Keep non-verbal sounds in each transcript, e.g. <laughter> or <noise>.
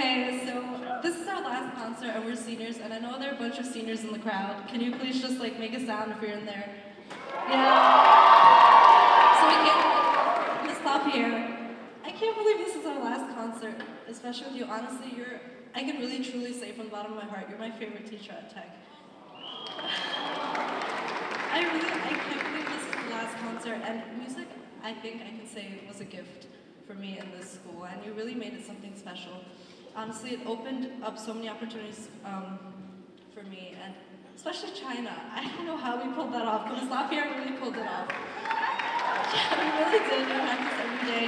Okay, so this is our last concert and we're seniors and I know there are a bunch of seniors in the crowd. Can you please just like make a sound if you're in there? Yeah. So we can't, Miss Lapierre, I can't believe this is our last concert, especially with you. Honestly, you're, I can really truly say from the bottom of my heart, you're my favorite teacher at Tech. I really, I can't believe this is the last concert and music, I think I can say was a gift for me in this school and you really made it something special. Honestly, it opened up so many opportunities um, for me and especially China. <laughs> I don't know how we pulled that off, but Lapierre really pulled it off. <laughs> We really did. We practice every day.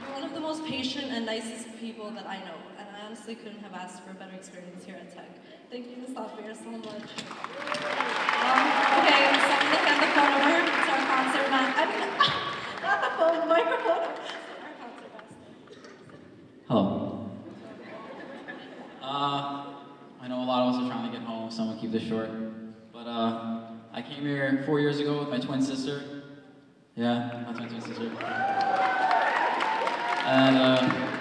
You're one of the most patient and nicest people that I know, and I honestly couldn't have asked for a better experience here at Tech. Thank you, Ms. So much. Um, okay, so I'm gonna hand the phone over to our concert. I mean, <laughs> not the phone, the microphone. Our concert master. Hello. Uh, I know a lot of us are trying to get home, so I'm gonna keep this short. But uh, I came here four years ago with my twin sister. Yeah, that's my twin sister. And uh,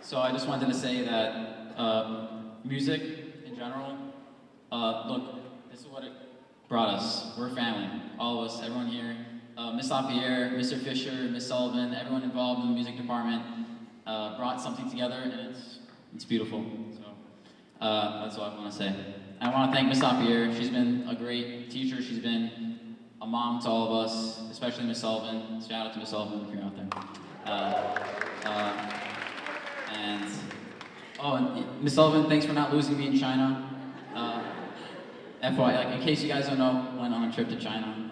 so I just wanted to say that uh, music in general, uh, look, this is what it brought us. We're family, all of us, everyone here. Uh, Miss LaPierre, Mr. Fisher, Miss Sullivan, everyone involved in the music department uh, brought something together, and it's it's beautiful. So uh, that's all I want to say. I want to thank Miss LaPierre. She's been a great teacher. She's been a mom to all of us, especially Miss Sullivan. Shout out to Miss Sullivan if you're out there. Uh, uh, and oh, and Miss Sullivan, thanks for not losing me in China. Uh, FYI, like in case you guys don't know, went on a trip to China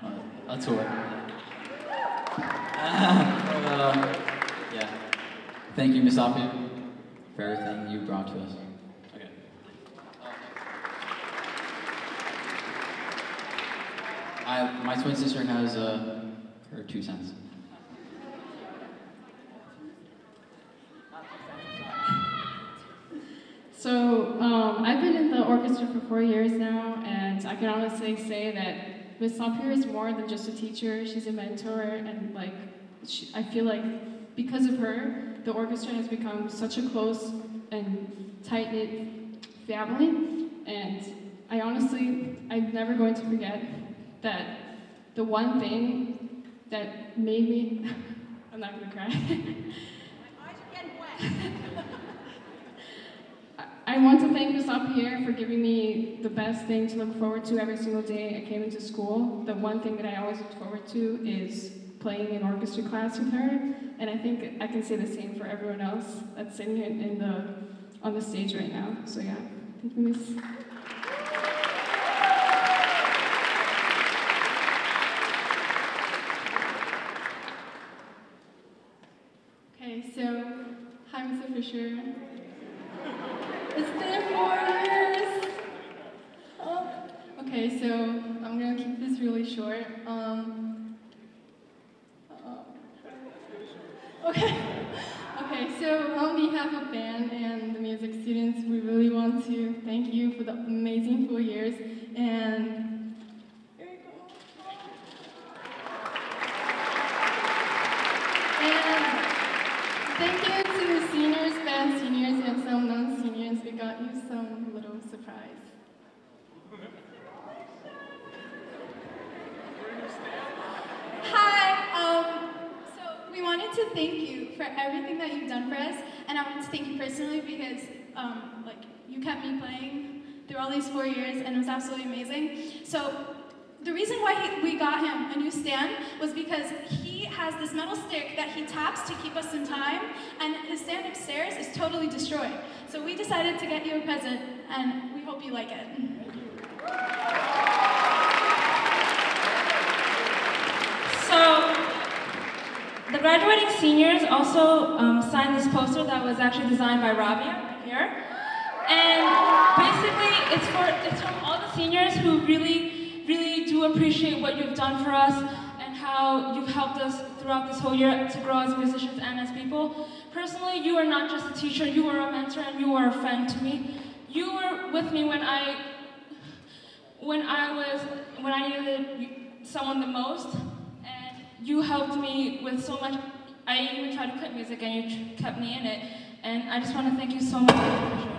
a tour. Uh, yeah. Thank you, Miss Api, for everything you brought to us. Okay. I, my twin sister has uh, her two cents. So um, I've been in the orchestra for four years now, and I can honestly say that Miss Lapierre is more than just a teacher. She's a mentor, and like she, I feel like because of her, the orchestra has become such a close and tight knit family. And I honestly, I'm never going to forget that the one thing that made me, <laughs> I'm not gonna cry. My eyes are getting wet. I want to thank Ms. Lapierre for giving me the best thing to look forward to every single day I came into school. The one thing that I always look forward to is playing in orchestra class with her, and I think I can say the same for everyone else that's sitting in, the on the stage right now. So yeah, thank you, Ms. Okay, so Mr. It's been four years. Oh, Okay, so I'm gonna keep this really short. Um, uh, okay, okay. So on behalf of band and the music students, we really want to thank you for the amazing four years and. Here you go. And thank you to the seniors, band seniors, and some you some little surprise. Hi. Um, so we wanted to thank you for everything that you've done for us, and I wanted to thank you personally because, um, like, you kept me playing through all these four years, and it was absolutely amazing. So the reason why he, we got him a new stand was because he has this metal stick that he taps to keep us in time, and his stand upstairs is totally destroyed. So we decided to get you a present, and we hope you like it. So, the graduating seniors also um, signed this poster that was actually designed by Rabia here. And basically, it's for it's all the seniors who really appreciate what you've done for us and how you've helped us throughout this whole year to grow as musicians and as people. Personally, you are not just a teacher, you are a mentor and you are a friend to me. You were with me when I when I was when I needed someone the most, and you helped me with so much. I even tried to quit music, and you kept me in it. And I just want to thank you so much for your show.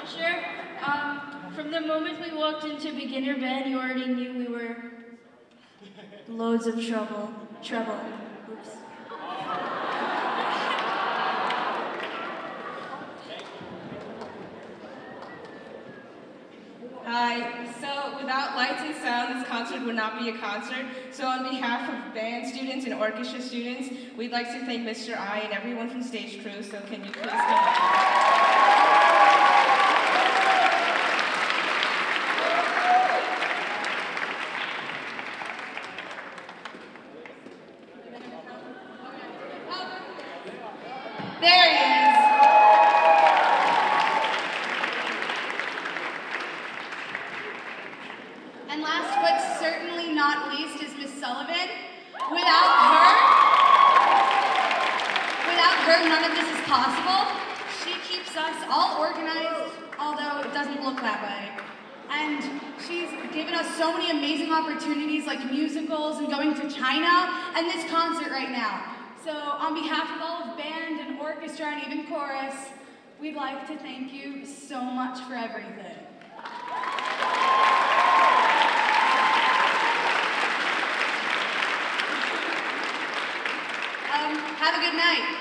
Fisher, um, from the moment into beginner band, you already knew we were loads of trouble. Trouble. Oops. Hi. So without lights and sound, this concert would not be a concert. So on behalf of band students and orchestra students, we'd like to thank Mr. I and everyone from stage crew. So can you please come? There he is. And last but certainly not least is Miss Sullivan. Without her, without her, none of this is possible. She keeps us all organized, although it doesn't look that way. And she's given us so many amazing opportunities like musicals and going to China and this concert right now. So on behalf of all of band and orchestra and even chorus, we'd like to thank you so much for everything. Um, have a good night.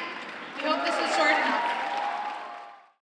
We hope this was short and